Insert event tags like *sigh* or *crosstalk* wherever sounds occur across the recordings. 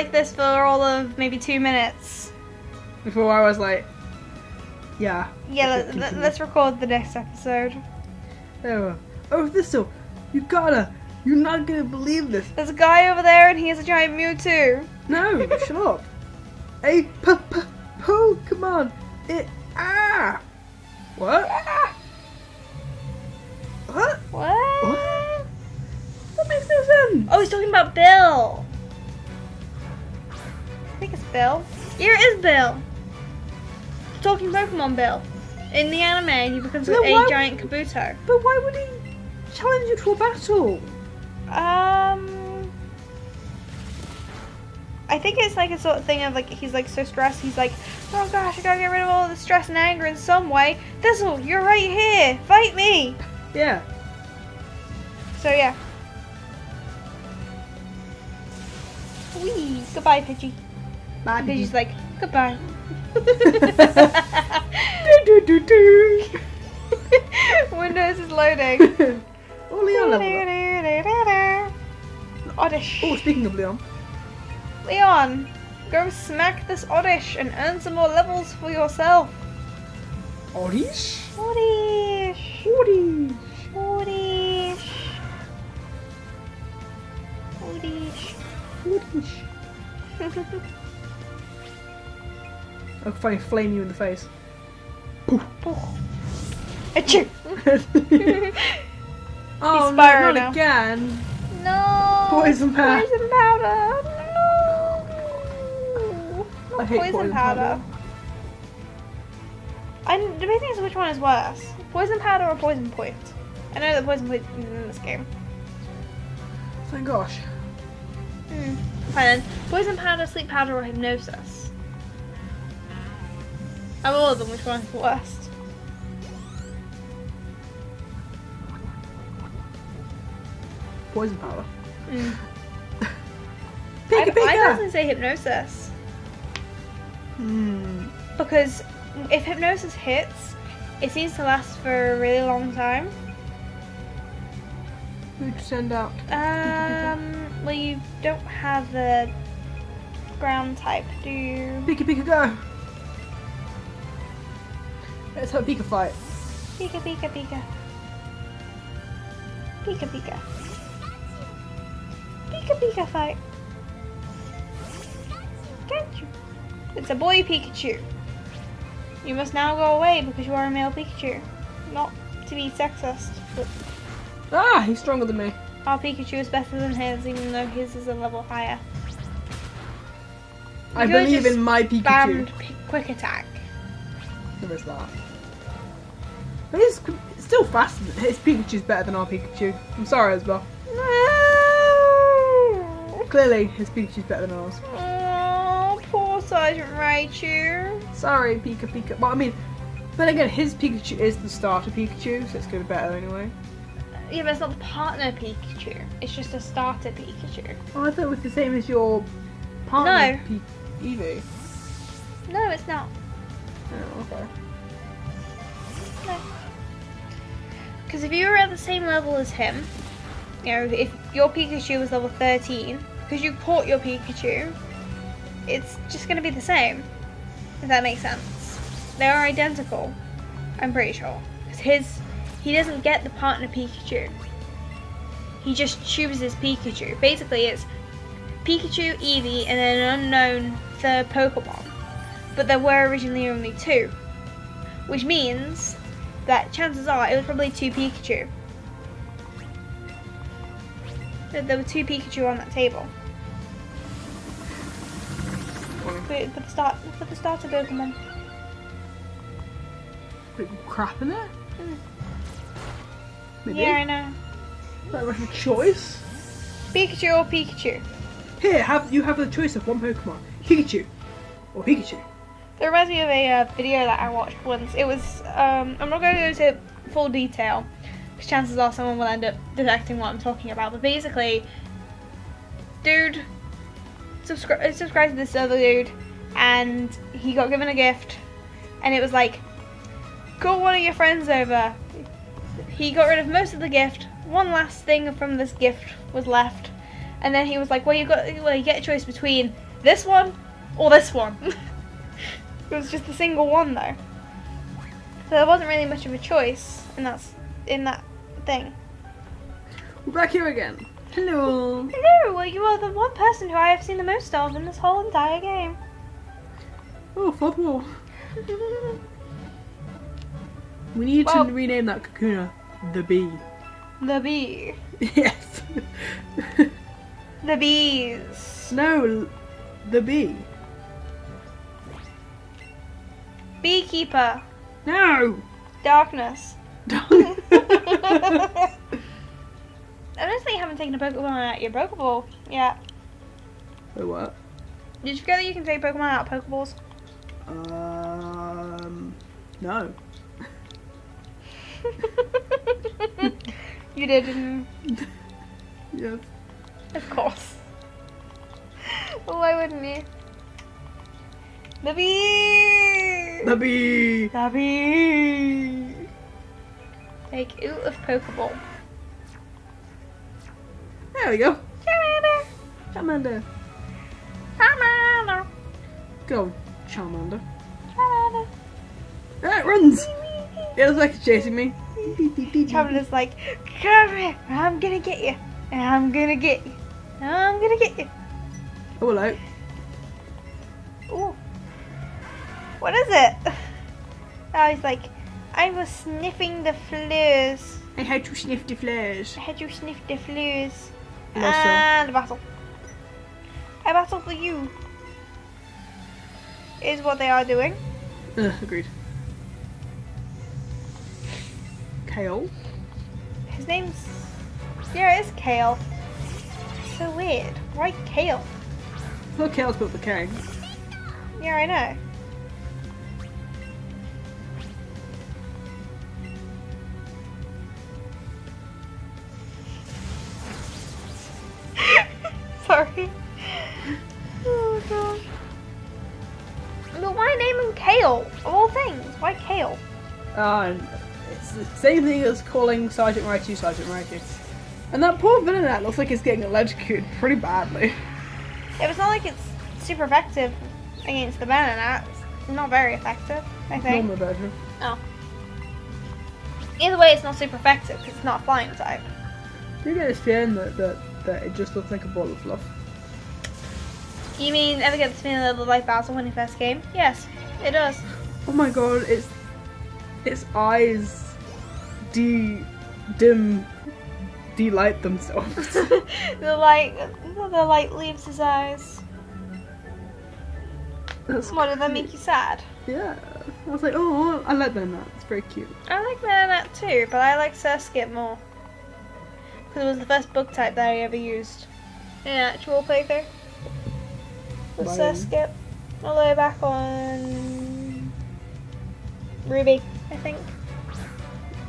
like this for all of maybe two minutes. Before I was like, yeah. Yeah, let, let's record the next episode. Oh, oh, Thistle, you gotta, you're not gonna believe this. There's a guy over there and he has a giant Mewtwo. No, *laughs* shut up. A p p Pokemon. It ah. What? What? What? What? That makes no sense. Oh, he's talking about Bill. I think it's Bill. It is Bill. Talking Pokemon Bill. In the anime, he becomes No, a giant Kabuto. But why would he challenge you to a battle? Um, I think it's like a sort of thing of like he's like so stressed. He's like, oh gosh, I gotta get rid of all the stress and anger in some way. Thistle, you're right here. Fight me. Yeah. So yeah. Wee. Goodbye, Pidgey. Bye, And Pidgey's like, goodbye. do, do, do, do. Windows is loading. *laughs* oh, Leon. Oddish. Oh, speaking of Leon. Leon, go smack this Oddish and earn some more levels for yourself. Oddish? Oddish. Oddish. Oddish. Oddish. Oddish. *laughs* I'll finally flame you in the face. Achoo. *laughs* *laughs* oh, no, not now. again. No. Poison powder. Poison powder. No. Not I hate poison, poison powder. powder. I'm debating which one is worse. Poison powder or poison point. I know that poison point is in this game. Thank gosh. Hmm. Fine then. Poison powder, sleep powder, or hypnosis. All of them, which one is the worst? Poison power. *laughs* Pika I, personally say hypnosis. Hmm. Because if hypnosis hits, it seems to last for a really long time. Who'd send out? Um, well, you don't have the ground type, do you? Pika Pika go! Let's have a Pika fight. Pika, pika, pika. Pika, pika. Pika, pika fight. Get you. It's a boy Pikachu. You must now go away because you are a male Pikachu. Not to be sexist, but Ah, he's stronger than me. our Pikachu is better than his, even though his is a level higher. I You could've believe in my Pikachu. Banned quick attack. There is that. But it's, it's still faster. His Pikachu's better than our Pikachu. I'm sorry, Isabel. No. *laughs* Clearly, his Pikachu's better than ours. Oh, poor Sergeant Raichu. Sorry, Pika Pika. Well, I mean, but again, his Pikachu is the starter Pikachu, so it's gonna be better anyway. Uh, yeah, but it's not the partner Pikachu. It's just a starter Pikachu. Oh, I thought it was the same as your partner, No. Eevee. No, it's not. Oh, okay. Because if you were at the same level as him, you know, if your Pikachu was level 13, because you caught your Pikachu, it's just going to be the same. If that makes sense. They are identical. I'm pretty sure. Because his, he doesn't get the partner Pikachu. He just chooses Pikachu. Basically, it's Pikachu, Eevee, and then an unknown third Pokemon. But there were originally only two. Which means that chances are it was probably two Pikachu. There there were two Pikachu on that table. Put, put the start, put the starter Pokemon. Bit crap in there. Mm. Maybe. Yeah, I know. That was a choice. Pikachu or Pikachu. Here, have you have the choice of one Pokemon, Pikachu or Pikachu. That reminds me of a uh, video that I watched once. It was, um, I'm not going to go into full detail because chances are someone will end up detecting what I'm talking about. But basically, dude subscri- subscribed to this other dude and he got given a gift and it was like, call one of your friends over. He got rid of most of the gift. One last thing from this gift was left. And then he was like, well, you got, well, you get a choice between this one or this one. *laughs* it was just a single one though. So there wasn't really much of a choice in that in that thing. We're back here again. Hello. Hello, well you are the one person who I have seen the most of in this whole entire game. Oh, fourth wall. We need Well- to rename that Kakuna the bee. the bee. *laughs* yes. The bees. no, the bee. Beekeeper. No. Darkness. Don't. I don't think you haven't taken a Pokemon out of your Pokeball yet. Wait, what? Did you forget that you can take Pokemon out of Pokeballs? Um, no. *laughs* you did, didn't *laughs* Yes. Of course. *laughs* Why wouldn't you? The bee! The bee. The bee! Take out of Pokeball. There we go. Charmander! Charmander. Charmander! Go, Charmander. Charmander! Ah, it runs. It looks like it's chasing me. Charmander's like, come here, I'm gonna get you. And I'm gonna get you. I'm gonna get you. Oh, hello. What is it? *sighs* I was like, I was sniffing the flowers. I had to sniff the flares. I had you sniff the. Also- And a battle. A battle for you. Is what they are doing. Ugh, agreed. Kale. His name's. Yeah, it is Kale. So weird. Why Kale? Look, Kale's built the K. Yeah, I know. Sorry. Oh gosh. But why name him Kale? Of all things, why Kale? Uh, it's the same thing as calling Sergeant Raichu Sergeant Raichu. And that poor Venonat looks like it's getting electrocuted pretty badly. It was not like it's super effective against the Banana. It's not very effective, I think. Normal version. Oh. Either way, it's not super effective because it's not a flying type. Do you get this feeling that, that, that it just looks like a ball of fluff? You mean ever get the feeling that it looked like Basil when he first came? Yes, it does. Oh my god, its its eyes de dim delight themselves. *laughs* *laughs* the light, the light leaves his eyes. That's What did that make you sad? Yeah. I was like, oh, I like Venonat. It's very cute. I like Venonat too, but I like Surskit more. Because it was the first bug type that I ever used in an actual playthrough. Was Wow. skip All the way back on Ruby, I think.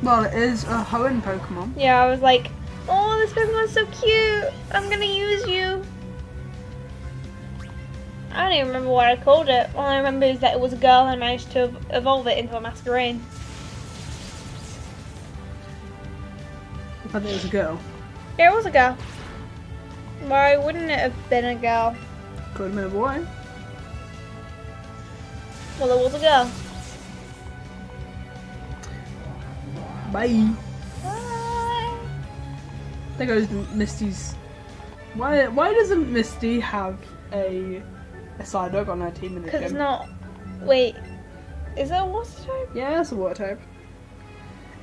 Well, it is a Hoenn Pokemon. Yeah, I was like, oh, this Pokemon's so cute. I'm gonna use you. I don't even remember what I called it. All I remember is that it was a girl and I managed to evolve it into a Masquerain. I thought it was a girl. Yeah, it was a girl. Why wouldn't it have been a girl? Could have been a boy. Well, it was a girl. Bye. Bye. There goes Misty's. Why? Why doesn't Misty have a a Psyduck on her team in the Because it's not. Wait. Is it a water type? Yeah, it's a water type.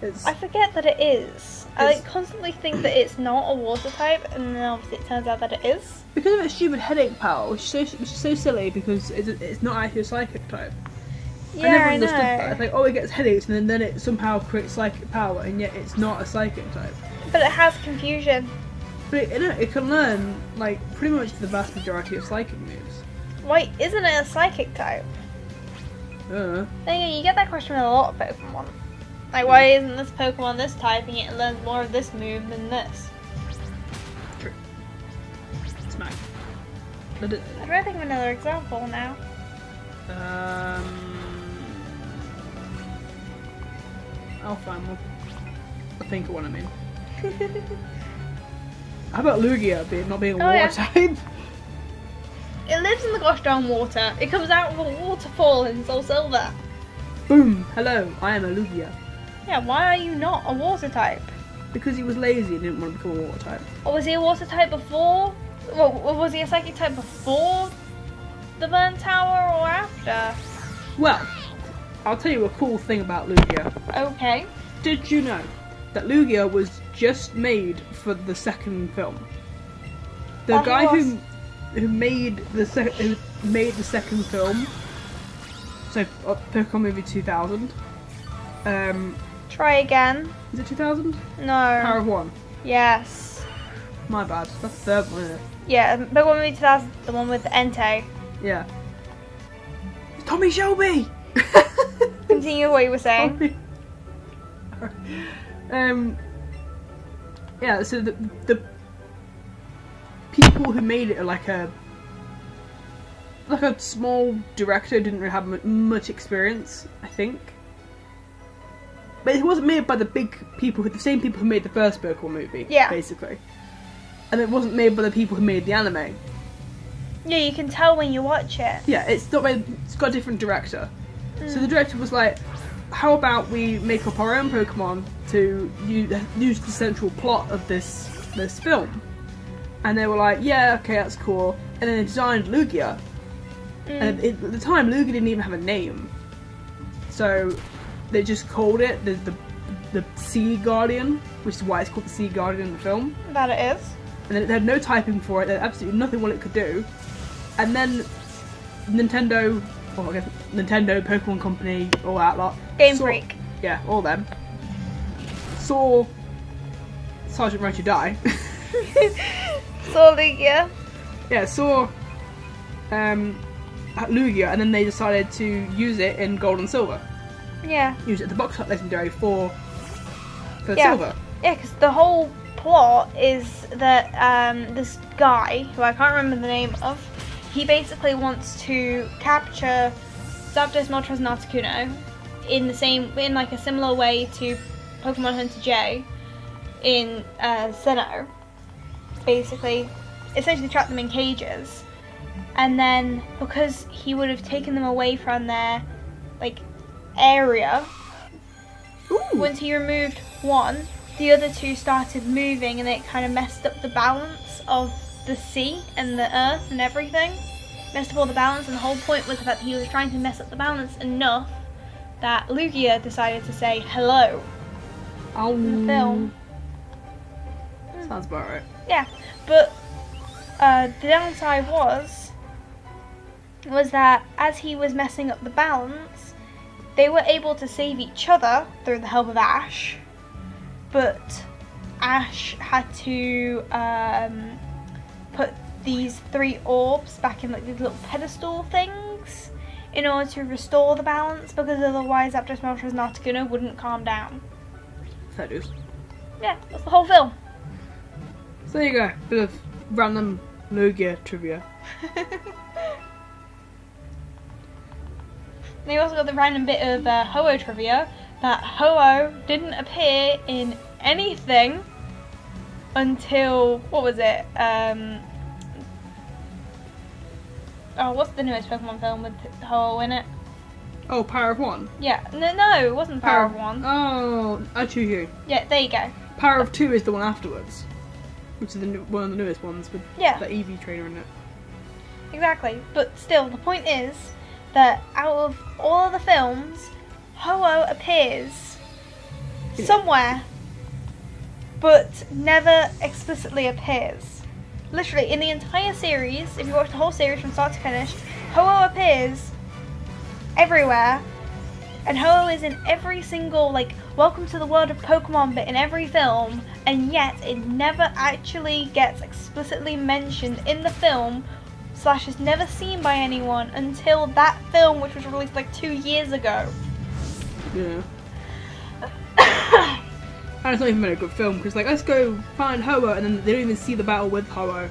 It's I forget that it is. I like constantly think that it's not a water type, and then obviously it turns out that it is. because of its stupid headache power, which is so, which is so silly because it's, it's not actually a psychic type. Yeah, I never I, understood know. that. It's like, oh, it gets headaches and then, then it somehow creates psychic power, and yet it's not a psychic type. But it has confusion. But it, it, it can learn like pretty much the vast majority of psychic moves. Why isn't it a psychic type? Uh, Then again, you get that question a lot of Pokemon. Like, why isn't this Pokemon this type and yet it learns more of this move than this? smack. But it, I'm trying to think of another example now. um, I'll find one. I think of what I mean. *laughs* How about Lugia being not being a Oh, water yeah. type? *laughs* It lives in the gosh darn water. It comes out of a waterfall in Soul Silver. Boom! Hello, I am a Lugia. Yeah, why are you not a water type? Because he was lazy and didn't want to become a water type. Or was he a water type before? Well, was he a psychic type before the burn tower or after? Well, I'll tell you a cool thing about Lugia. Okay. Did you know that Lugia was just made for the second film? The Oh, guy who who made the sec- who made the second film, so uh, Pokemon movie 2000. Um, Try again. is it 2000? No. Power of One. Yes. My bad. That's the third one. Isn't it? Yeah, Pokemon Movie 2000, the one with Entei. Yeah. Tommy Shelby. *laughs* Continue what you were saying. um. Yeah. So the the people who made it are like a like a small director didn't really have much experience, I think. But it wasn't made by the big people, who the same people who made the first Pokemon movie. Yeah. Basically. And it wasn't made by the people who made the anime. Yeah, you can tell when you watch it. Yeah, it's not made. It's got a different director. So Mm. the director was like, "How about we make up our own Pokemon to use, use the central plot of this this film?" And they were like, "Yeah, okay, that's cool." And then they designed Lugia. Mm. And it, at the time, Lugia didn't even have a name, so they just called it the the, the Sea Guardian, which is why it's called the Sea Guardian in the film. That it is. And then it had no typing for it. They had absolutely nothing what it could do. And then Nintendo, well, I guess Nintendo, Pokemon Company, all that lot. Game saw- Freak. Yeah, all them. Saw Sergeant Raichu die. *laughs* so Lugia. yeah, saw um, Lugia, and then they decided to use it in Gold and Silver. Yeah. Use it as the box art legendary for for Yeah. Silver. Yeah, because the whole plot is that um, this guy, who I can't remember the name of, he basically wants to capture Zapdos, Moltres, and Articuno in the same, in like a similar way to Pokemon Hunter J in uh, Sinnoh. Basically, essentially trap them in cages, and then because he would have taken them away from their like area Ooh. once he removed one, the other two started moving and it kind of messed up the balance of the sea and the earth and everything. Messed up all the balance, and the whole point was the fact that he was trying to mess up the balance enough that Lugia decided to say hello Oh. in the film. Sounds about right. Yeah, but uh, the downside was was that as he was messing up the balance, they were able to save each other through the help of Ash, but Ash had to um, put these three orbs back in like these little pedestal things in order to restore the balance because otherwise Zapdos, Moltres, and Articuno wouldn't calm down. Fair dues. Yeah, that's the whole film. So there you go. Bit of random Lugia trivia. *laughs* They also got the random bit of uh, Ho-Oh trivia that Ho-Oh didn't appear in anything until what was it? Um, oh, what's the newest Pokemon film with Ho-Oh in it? Oh, Power of One. Yeah, no, no, it wasn't Power of One. Oh, I choose you. Yeah, there you go. Power of Two is the one afterwards, which is the new, one of the newest ones with Yeah. the Eevee trainer in it. Exactly. But still, the point is that out of all of the films, Ho-Oh appears somewhere, but never explicitly appears. Literally, in the entire series, if you watch the whole series from start to finish, Ho-Oh appears everywhere. And Ho-Oh is in every single, like, welcome to the world of Pokemon bit in every film, and yet it never actually gets explicitly mentioned in the film slash is never seen by anyone until that film, which was released like two years ago. Yeah. *coughs* And it's not even a good film because, like, let's go find Ho-Oh, and then they don't even see the battle with Ho-Oh.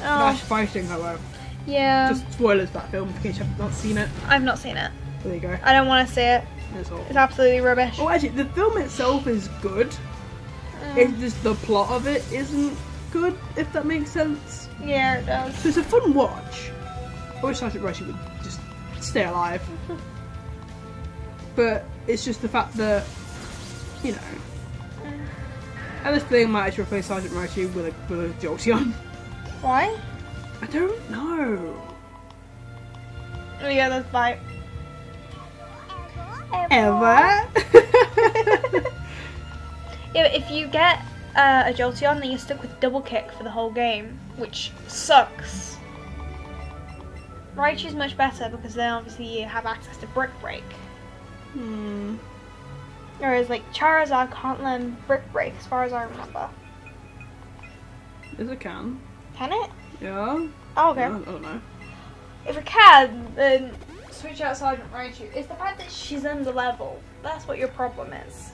Ash oh, fighting Ho-Oh. yeah. Just spoilers for that film in case you have not seen it. I've not seen it. There you go. I don't want to see it. All. It's absolutely rubbish. Oh, actually, the film itself is good. Mm, It's just the plot of it isn't good, if that makes sense. Yeah, it does. So it's a fun watch, I wish Sergeant Raichu would just stay alive. *laughs* but it's just the fact that, you know, and this thing might actually replace Sergeant Raichu with a with a Jolteon. *laughs* Why? I don't know. Oh yeah, that's bite. Ever? *laughs* Yeah, if you get uh, a Jolteon, then you're stuck with double kick for the whole game, which sucks. Raichu's much better because then obviously you have access to Brick Break. hmm. Whereas like Charizard can't learn Brick Break as far as I remember. Yes, it can. Can it? Yeah. Oh, okay. I don't, I don't know. If it can, then switch out Sergeant Raichu. It's the fact that she's under level. That's what your problem is.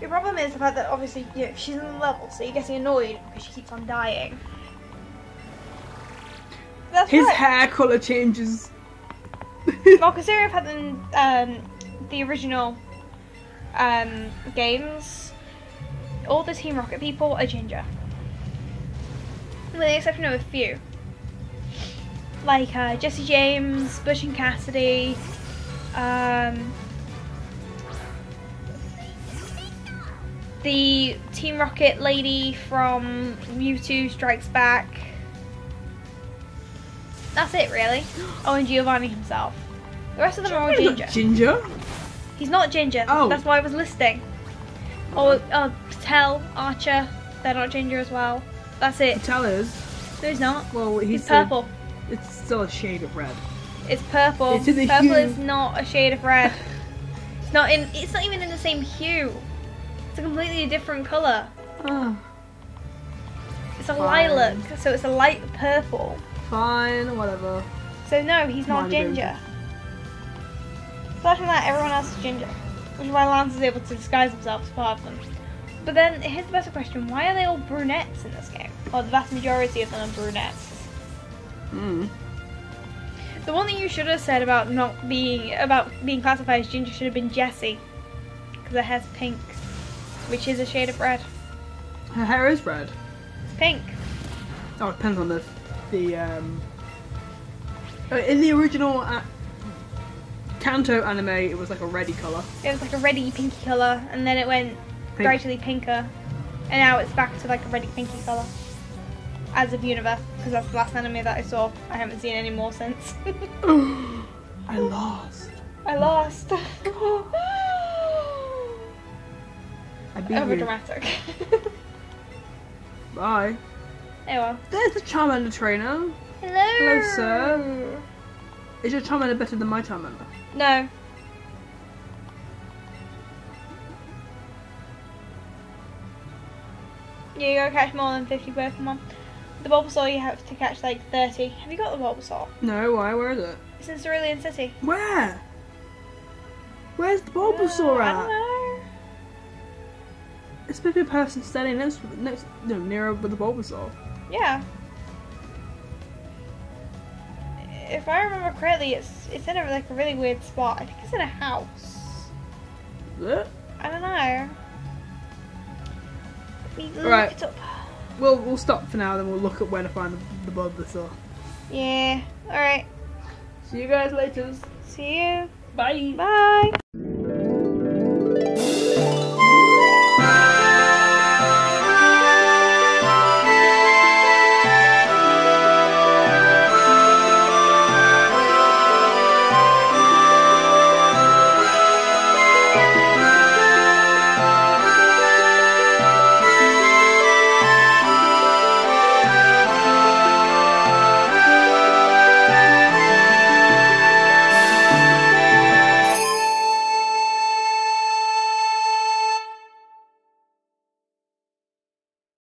Your problem is the fact that obviously you know, she's under level, so you're getting annoyed because she keeps on dying. That's His right. hair colour changes. *laughs* Well, I've had them, um, the original um, games, all the Team Rocket people are ginger. With the exception of a few. Like uh, Jessie James, Butch and Cassidy, um, the Team Rocket lady from Mewtwo Strikes Back. That's it, really. Oh, and Giovanni himself. The rest of them are all ginger. Ginger. He's not ginger. Oh. That's why I was listing. Or uh, Petrel, Archer, they're not ginger as well. That's it. Petrel is. No, he's not. Well, he's, He's a- purple. it's still a shade of red. It's purple. It's in the purple hue. is not a shade of red. It's not in. It's not even in the same hue. It's a completely different color. Ah, It's a Fine. lilac, so it's a light purple. fine, whatever. So no, he's not are ginger. Aside from that, everyone else is ginger, which is why Lance is able to disguise himself as part of them. But then here's the better question: Why are they all brunettes in this game? Or the vast majority of them are brunettes. Mm. The one that you should have said about not being about being classified as ginger should have been Jessie, because her hair's pink, which is a shade of red. Her hair is red. It's pink. Oh, it depends on the the um. uh, In the original uh, Kanto anime, it was like a reddy color. It was like a reddy pinky color, and then it went Pink. gradually pinker, and now it's back to like a reddy pinky color. As of Universe, because that's the last anime that I saw. I haven't seen any more since. *laughs* *gasps* I lost. I lost. *laughs* I beat Over you. dramatic. *laughs* Bye. anyway. There's the Charmander trainer. Hello. Hello, sir. Is your Charmander better than my Charmander? No. Yeah, you gotta catch more than 50 Pokemon. The Bulbasaur you have to catch like 30. Have you got the Bulbasaur? No, why? Where is it? It's in Cerulean City. Where? Where's the Bulbasaur Uh, I at? Don't. It's supposed to be a person standing next, next, no, nearer with the Bulbasaur. Yeah. If I remember correctly, it's it's in a like a really weird spot. I think it's in a house. Is it? I don't know. Let me look Right. it up. We'll we'll stop for now. Then we'll look at where to find the, the Bulbasaur. Yeah. All right. See you guys later. See you. Bye. Bye.